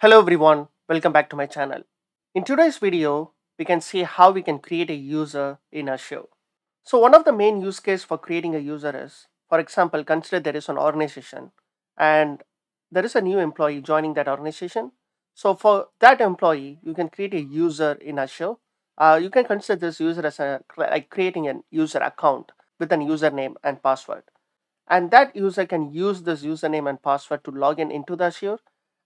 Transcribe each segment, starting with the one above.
Hello everyone, welcome back to my channel. In today's video, we can see how we can create a user in Azure. So one of the main use case for creating a user is, for example, consider there is an organization and there is a new employee joining that organization. So for that employee, you can create a user in Azure. Uh, you can consider this user as a, like creating a user account with an username and password. And that user can use this username and password to log in into the Azure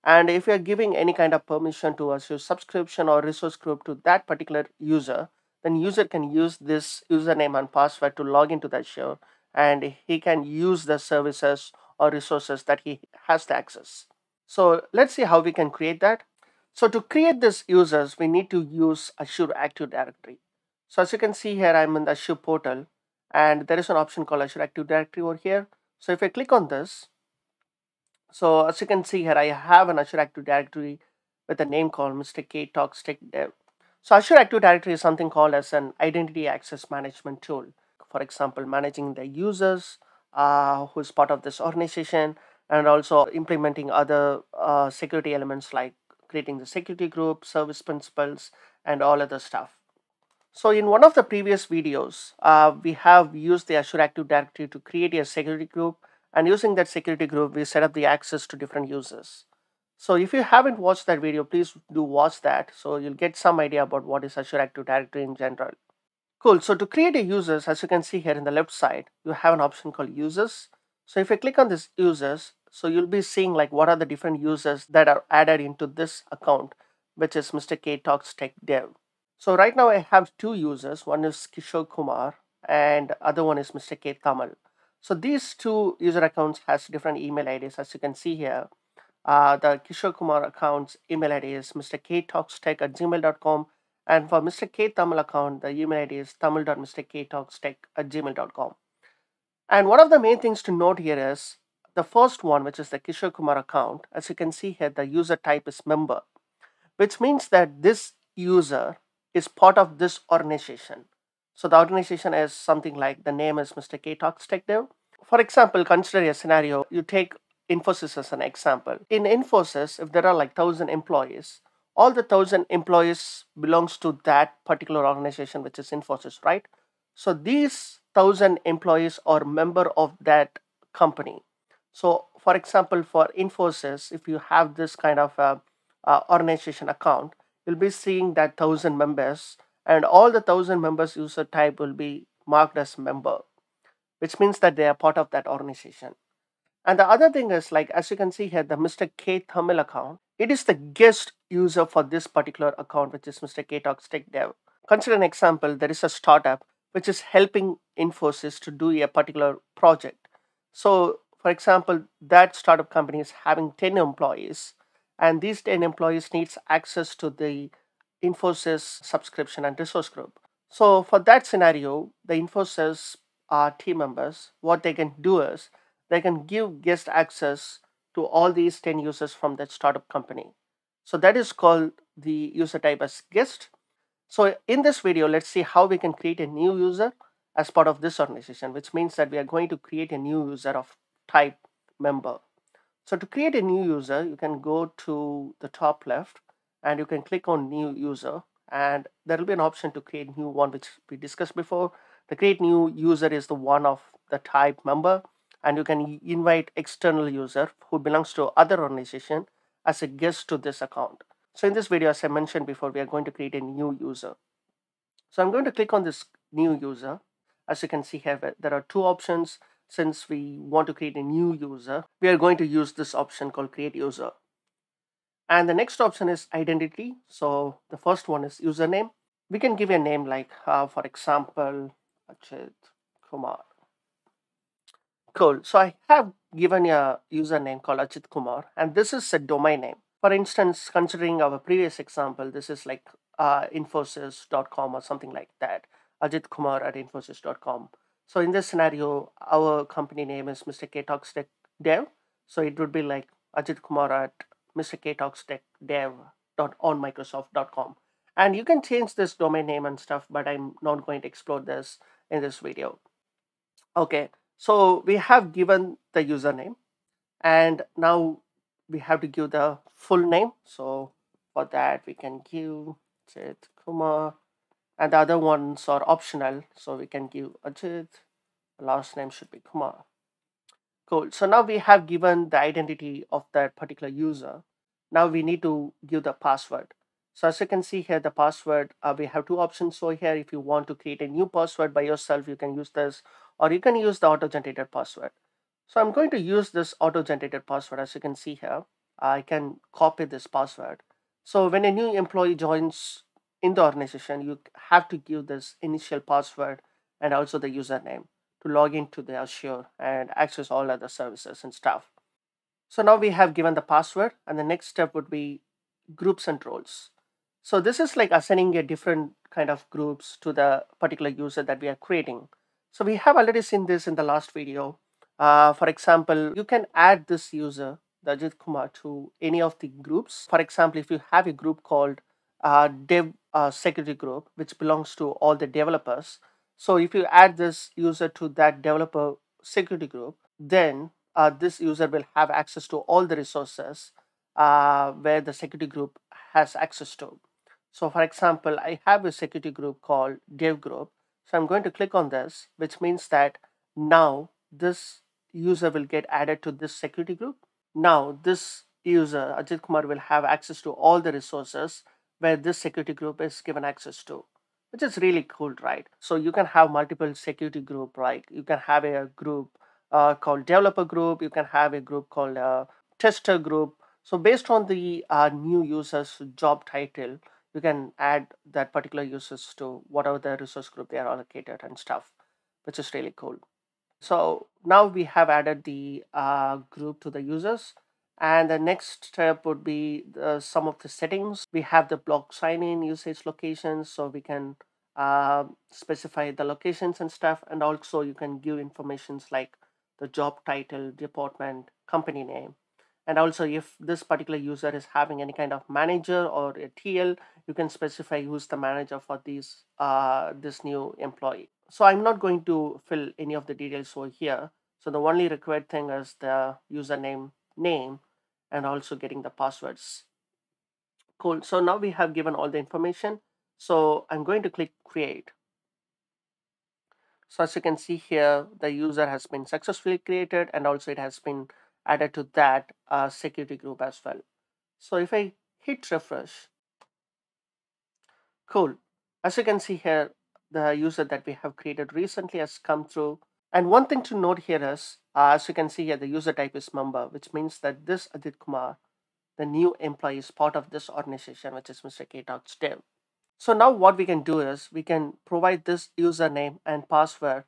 and if you're giving any kind of permission to Azure subscription or resource group to that particular user, then user can use this username and password to log into that Azure and he can use the services or resources that he has the access. So let's see how we can create that. So to create these users, we need to use Azure Active Directory. So as you can see here, I'm in the Azure portal and there is an option called Azure Active Directory over here. So if I click on this, so as you can see here, I have an Azure Active Directory with a name called Mr. K Talks Tech Dev. So Azure Active Directory is something called as an identity access management tool. For example, managing the users uh, who is part of this organization and also implementing other uh, security elements like creating the security group, service principals, and all other stuff. So in one of the previous videos, uh, we have used the Azure Active Directory to create a security group and using that security group, we set up the access to different users. So if you haven't watched that video, please do watch that. So you'll get some idea about what is Azure Active Directory in general. Cool. So to create a users, as you can see here in the left side, you have an option called users. So if you click on this users, so you'll be seeing like what are the different users that are added into this account, which is Mr. K Talks Tech Dev. So right now I have two users. One is Kishore Kumar and other one is Mr. K Tamil. So these two user accounts has different email IDs as you can see here. Uh, the Kishore Kumar account's email ID is mrktalkstech at gmail.com and for Mr. K Tamil account, the email ID is tamil.mrktalkstech at gmail.com. And one of the main things to note here is the first one, which is the Kishore Kumar account, as you can see here, the user type is member, which means that this user is part of this organization. So the organization is something like the name is Mr. K Talks Tech Dev. For example, consider a scenario. You take Infosys as an example. In Infosys, if there are like thousand employees, all the thousand employees belongs to that particular organization, which is Infosys, right? So these thousand employees are member of that company. So, for example, for Infosys, if you have this kind of a, a organization account, you'll be seeing that thousand members and all the thousand members user type will be marked as member which means that they are part of that organization. And the other thing is like as you can see here the mr k thamil account it is the guest user for this particular account which is mr k talks tech dev. Consider an example there is a startup which is helping infosys to do a particular project. So for example that startup company is having 10 employees and these 10 employees needs access to the Infosys subscription and resource group. So for that scenario, the Infosys uh, team members, what they can do is they can give guest access to all these 10 users from that startup company. So that is called the user type as guest. So in this video, let's see how we can create a new user as part of this organization, which means that we are going to create a new user of type member. So to create a new user, you can go to the top left and you can click on new user and there will be an option to create new one which we discussed before. The create new user is the one of the type member and you can invite external user who belongs to other organization as a guest to this account. So in this video as i mentioned before we are going to create a new user. So i'm going to click on this new user. As you can see here there are two options. Since we want to create a new user we are going to use this option called create user and the next option is identity. So the first one is username. We can give a name like, uh, for example, Ajit Kumar. Cool. So I have given a username called Ajit Kumar, and this is a domain name. For instance, considering our previous example, this is like uh, infosys.com or something like that. Ajit Kumar at infosys.com. So in this scenario, our company name is Mr. K Talks Dev. So it would be like Ajit Kumar at mrktalkstechdev.onmicrosoft.com. And you can change this domain name and stuff, but I'm not going to explore this in this video. Okay, so we have given the username and now we have to give the full name. So for that, we can give Ajit Kumar, and the other ones are optional. So we can give Ajit. Last name should be Kumar. Cool. So now we have given the identity of that particular user. Now we need to give the password. So as you can see here, the password, uh, we have two options over here. If you want to create a new password by yourself, you can use this, or you can use the auto-generated password. So I'm going to use this auto-generated password. As you can see here, I can copy this password. So when a new employee joins in the organization, you have to give this initial password and also the username to log into the Azure and access all other services and stuff. So now we have given the password and the next step would be groups and roles. So this is like assigning a different kind of groups to the particular user that we are creating. So we have already seen this in the last video. Uh, for example, you can add this user, the Ajit Kumar, to any of the groups. For example, if you have a group called uh, dev uh, security group, which belongs to all the developers. So if you add this user to that developer security group, then uh, this user will have access to all the resources uh, where the security group has access to. So for example, I have a security group called dev group. So I'm going to click on this, which means that now this user will get added to this security group. Now this user, Ajit Kumar, will have access to all the resources where this security group is given access to, which is really cool, right? So you can have multiple security group, right? You can have a group uh, called developer group. You can have a group called uh, tester group. So based on the uh, new user's job title, you can add that particular users to whatever the resource group they are allocated and stuff, which is really cool. So now we have added the uh, group to the users. And the next step would be the, some of the settings. We have the block sign-in usage locations, so we can uh, specify the locations and stuff. And also you can give informations like the job title, department, company name, and also if this particular user is having any kind of manager or a TL you can specify who's the manager for these uh, this new employee so I'm not going to fill any of the details over here so the only required thing is the username name and also getting the passwords cool so now we have given all the information so I'm going to click create so as you can see here the user has been successfully created and also it has been added to that uh, security group as well. So if I hit refresh, cool. As you can see here, the user that we have created recently has come through. And one thing to note here is, uh, as you can see here, the user type is member, which means that this Ajit Kumar, the new employee is part of this organization, which is Mr. K Talks Dev. So now what we can do is we can provide this username and password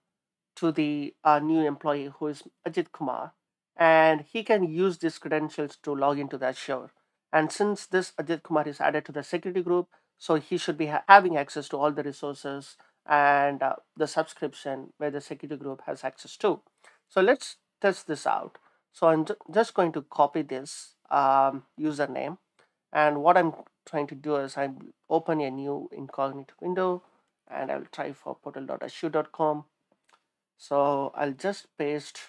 to the uh, new employee who is Ajit Kumar and he can use these credentials to log into the Azure. And since this Ajit Kumar is added to the security group, so he should be ha having access to all the resources and uh, the subscription where the security group has access to. So let's test this out. So I'm just going to copy this um, username and what I'm trying to do is I open a new incognito window and I'll try for portal.azure.com. So I'll just paste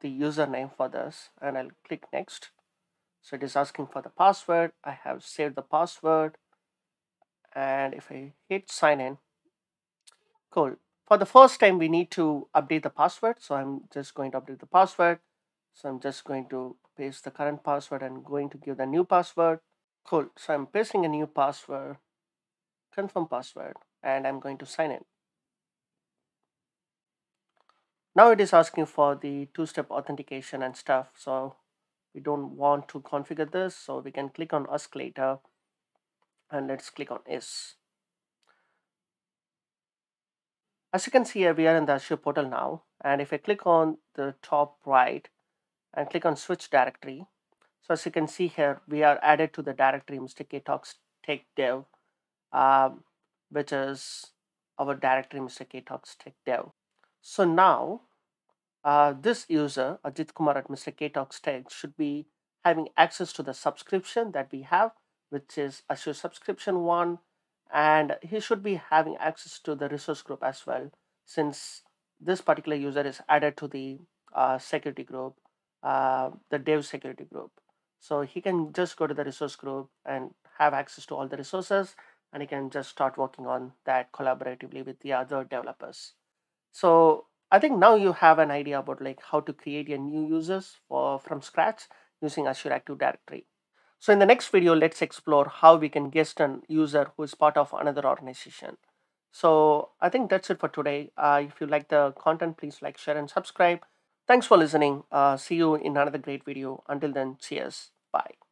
the username for this and I'll click next. So it is asking for the password. I have saved the password and if I hit sign in, cool. For the first time, we need to update the password. So I'm just going to update the password. So I'm just going to paste the current password and going to give the new password. Cool. So I'm pasting a new password, confirm password, and I'm going to sign in. Now it is asking for the two-step authentication and stuff. So we don't want to configure this. So we can click on ask later and let's click on yes. As you can see here, we are in the Azure portal now. And if I click on the top right and click on switch directory, so as you can see here, we are added to the directory Mr. K Talks Tech Dev, um, which is our directory Mr. K Talks Tech Dev. So now uh, this user, Ajit Kumar at Mr. K Talks Tech, should be having access to the subscription that we have, which is Azure Subscription 1, and he should be having access to the resource group as well, since this particular user is added to the uh, security group, uh, the dev security group. So he can just go to the resource group and have access to all the resources and he can just start working on that collaboratively with the other developers. So I think now you have an idea about like how to create your new users for from scratch using Azure Active Directory. So in the next video, let's explore how we can guest an user who is part of another organization. So I think that's it for today. Uh, if you like the content, please like, share, and subscribe. Thanks for listening. Uh, see you in another great video. Until then, cheers. Bye.